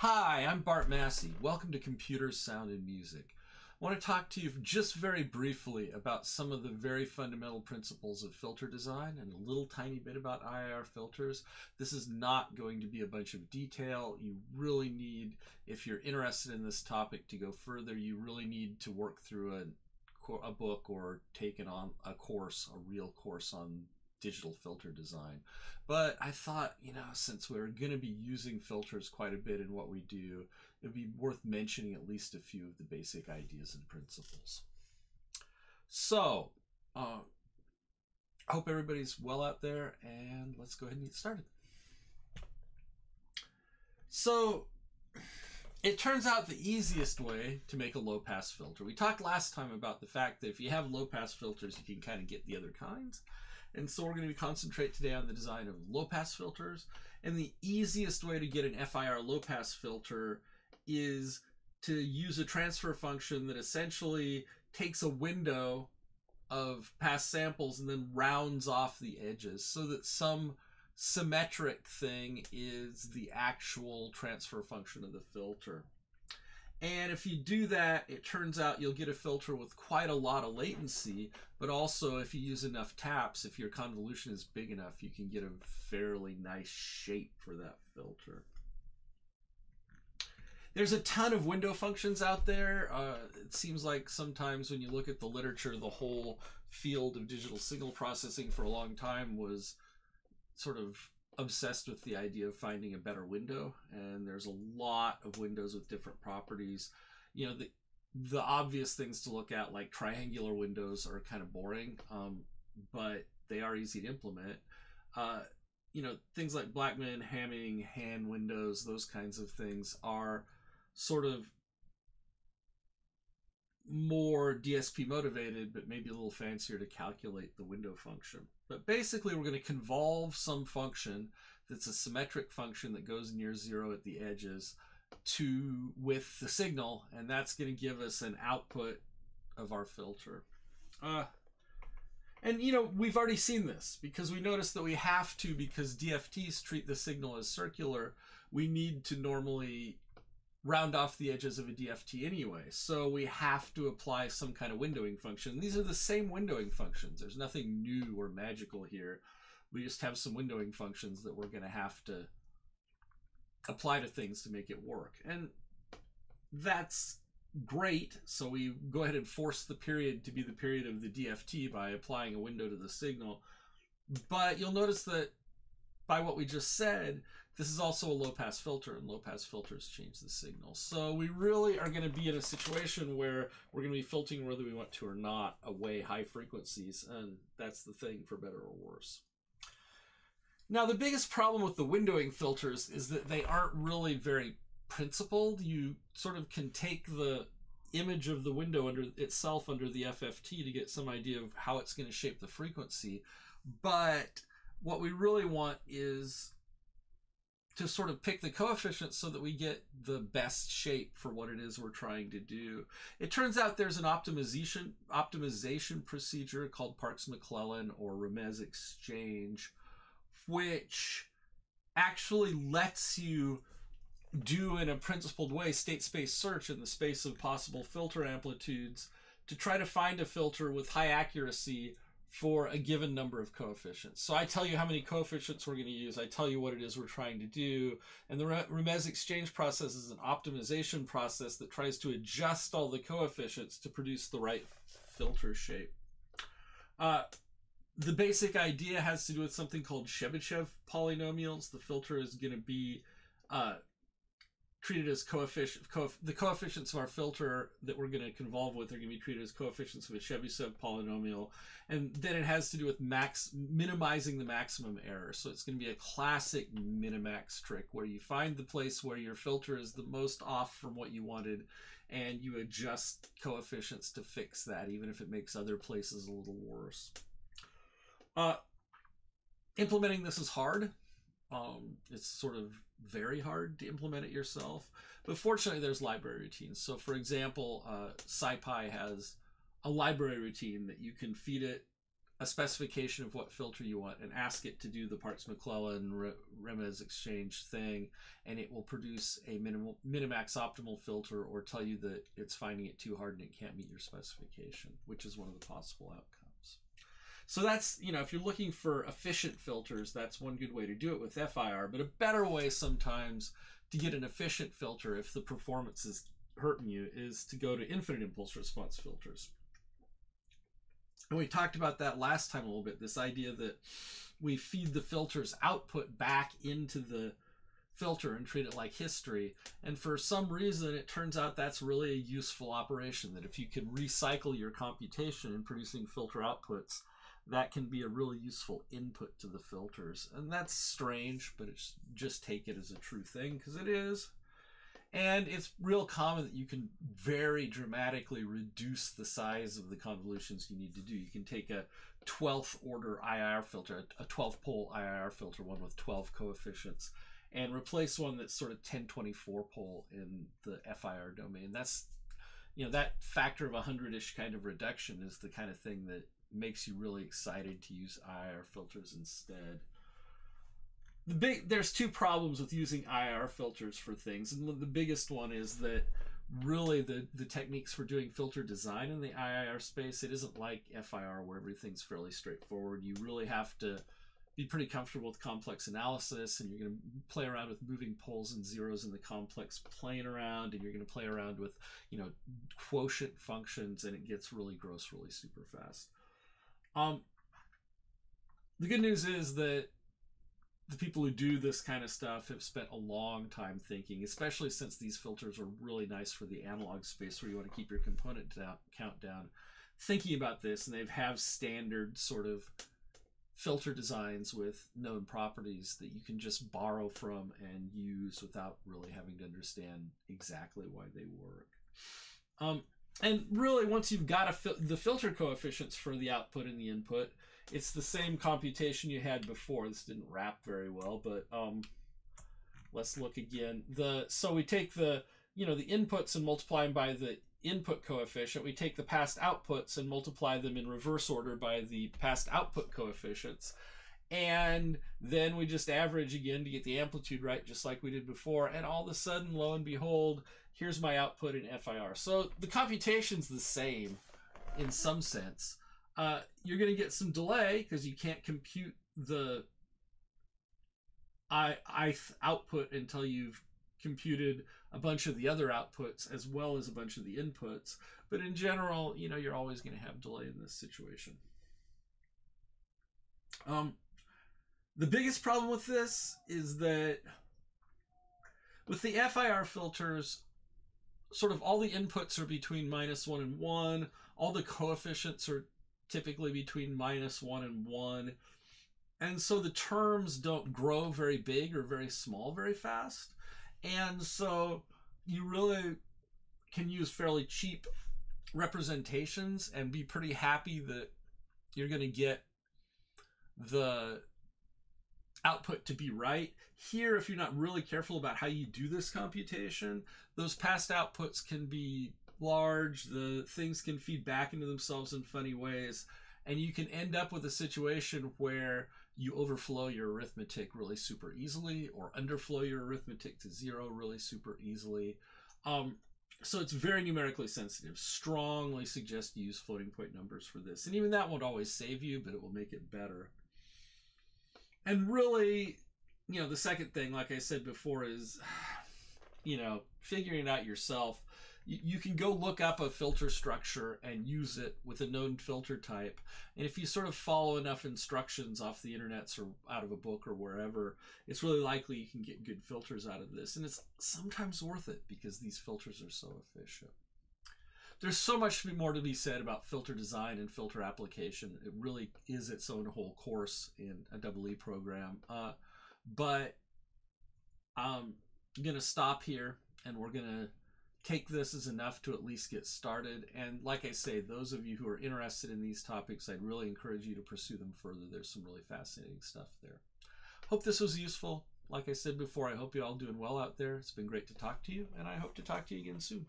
Hi, I'm Bart Massey. Welcome to Computers, Sound, and Music. I want to talk to you just very briefly about some of the very fundamental principles of filter design and a little tiny bit about IIR filters. This is not going to be a bunch of detail. You really need, if you're interested in this topic to go further, you really need to work through a, a book or take it on a course, a real course on digital filter design. But I thought, you know, since we're going to be using filters quite a bit in what we do, it'd be worth mentioning at least a few of the basic ideas and principles. So, uh, I hope everybody's well out there, and let's go ahead and get started. So, it turns out the easiest way to make a low pass filter. We talked last time about the fact that if you have low pass filters, you can kind of get the other kinds. And so we're going to concentrate today on the design of low pass filters. And the easiest way to get an FIR low pass filter is to use a transfer function that essentially takes a window of past samples and then rounds off the edges so that some symmetric thing is the actual transfer function of the filter. And if you do that, it turns out you'll get a filter with quite a lot of latency, but also if you use enough taps, if your convolution is big enough, you can get a fairly nice shape for that filter. There's a ton of window functions out there. Uh, it seems like sometimes when you look at the literature, the whole field of digital signal processing for a long time was sort of obsessed with the idea of finding a better window and there's a lot of windows with different properties. You know the the obvious things to look at like triangular windows are kind of boring um, but they are easy to implement. Uh, you know things like blackman hamming Hann windows those kinds of things are sort of more DSP motivated, but maybe a little fancier to calculate the window function. But basically, we're going to convolve some function that's a symmetric function that goes near zero at the edges to with the signal, and that's going to give us an output of our filter. Uh, and you know, we've already seen this because we noticed that we have to, because DFTs treat the signal as circular, we need to normally round off the edges of a DFT anyway. So we have to apply some kind of windowing function. These are the same windowing functions. There's nothing new or magical here. We just have some windowing functions that we're going to have to apply to things to make it work. And that's great. So we go ahead and force the period to be the period of the DFT by applying a window to the signal. But you'll notice that by what we just said, this is also a low pass filter, and low pass filters change the signal. So we really are going to be in a situation where we're going to be filtering whether we want to or not away high frequencies, and that's the thing for better or worse. Now, the biggest problem with the windowing filters is that they aren't really very principled. You sort of can take the image of the window under itself under the FFT to get some idea of how it's going to shape the frequency, but what we really want is to sort of pick the coefficients so that we get the best shape for what it is we're trying to do. It turns out there's an optimization optimization procedure called Parks-McClellan or Remez exchange, which actually lets you do in a principled way state space search in the space of possible filter amplitudes to try to find a filter with high accuracy for a given number of coefficients. So I tell you how many coefficients we're going to use. I tell you what it is we're trying to do. And the Remez exchange process is an optimization process that tries to adjust all the coefficients to produce the right filter shape. Uh, the basic idea has to do with something called Chebyshev polynomials. The filter is going to be uh, treated as coefficient, coef the coefficients of our filter that we're going to convolve with are going to be treated as coefficients of a Chebyshev polynomial. And then it has to do with max minimizing the maximum error. So it's going to be a classic minimax trick where you find the place where your filter is the most off from what you wanted and you adjust coefficients to fix that, even if it makes other places a little worse. Uh, implementing this is hard. Um, it's sort of very hard to implement it yourself. But fortunately, there's library routines. So, for example, uh, SciPy has a library routine that you can feed it a specification of what filter you want and ask it to do the Parks McClellan Remez exchange thing, and it will produce a minimal minimax optimal filter or tell you that it's finding it too hard and it can't meet your specification, which is one of the possible outcomes. So that's, you know, if you're looking for efficient filters, that's one good way to do it with FIR, but a better way sometimes to get an efficient filter if the performance is hurting you is to go to infinite impulse response filters. And we talked about that last time a little bit, this idea that we feed the filter's output back into the filter and treat it like history. And for some reason, it turns out that's really a useful operation, that if you can recycle your computation in producing filter outputs, that can be a really useful input to the filters. And that's strange, but it's just take it as a true thing because it is. And it's real common that you can very dramatically reduce the size of the convolutions you need to do. You can take a 12th order IIR filter, a 12 pole IIR filter, one with 12 coefficients, and replace one that's sort of 1024 pole in the FIR domain. That's, you know, that factor of 100-ish kind of reduction is the kind of thing that makes you really excited to use IIR filters instead the big there's two problems with using IIR filters for things, and the biggest one is that really the the techniques for doing filter design in the IIR space it isn't like FIR where everything's fairly straightforward. You really have to be pretty comfortable with complex analysis and you're going to play around with moving poles and zeros in the complex plane around and you're going to play around with you know quotient functions and it gets really gross really super fast um, the good news is that the people who do this kind of stuff have spent a long time thinking, especially since these filters are really nice for the analog space where you want to keep your component down, count down. Thinking about this, and they have standard sort of filter designs with known properties that you can just borrow from and use without really having to understand exactly why they work. Um, and really, once you've got fil the filter coefficients for the output and the input, it's the same computation you had before. This didn't wrap very well, but um, let's look again. The So we take the, you know, the inputs and multiply them by the input coefficient. We take the past outputs and multiply them in reverse order by the past output coefficients. And then we just average again to get the amplitude right, just like we did before. And all of a sudden, lo and behold, here's my output in FIR. So the computation's the same in some sense. Uh, you're going to get some delay because you can't compute the I, I output until you've computed a bunch of the other outputs as well as a bunch of the inputs. But in general, you know, you're always going to have delay in this situation. Um, the biggest problem with this is that with the FIR filters, sort of all the inputs are between minus one and one. All the coefficients are typically between minus one and one. And so the terms don't grow very big or very small very fast. And so you really can use fairly cheap representations and be pretty happy that you're going to get the output to be right. Here, if you're not really careful about how you do this computation, those past outputs can be large, the things can feed back into themselves in funny ways, and you can end up with a situation where you overflow your arithmetic really super easily or underflow your arithmetic to zero really super easily. Um, so it's very numerically sensitive. Strongly suggest you use floating point numbers for this. And even that won't always save you, but it will make it better. And really, you know, the second thing, like I said before, is, you know, figuring it out yourself you can go look up a filter structure and use it with a known filter type. And if you sort of follow enough instructions off the internet or out of a book or wherever, it's really likely you can get good filters out of this. And it's sometimes worth it because these filters are so efficient. There's so much more to be said about filter design and filter application. It really is its own whole course in a double E program. Uh, but I'm going to stop here and we're going to take this as enough to at least get started. And like I say, those of you who are interested in these topics, I'd really encourage you to pursue them further. There's some really fascinating stuff there. Hope this was useful. Like I said before, I hope you're all doing well out there. It's been great to talk to you, and I hope to talk to you again soon.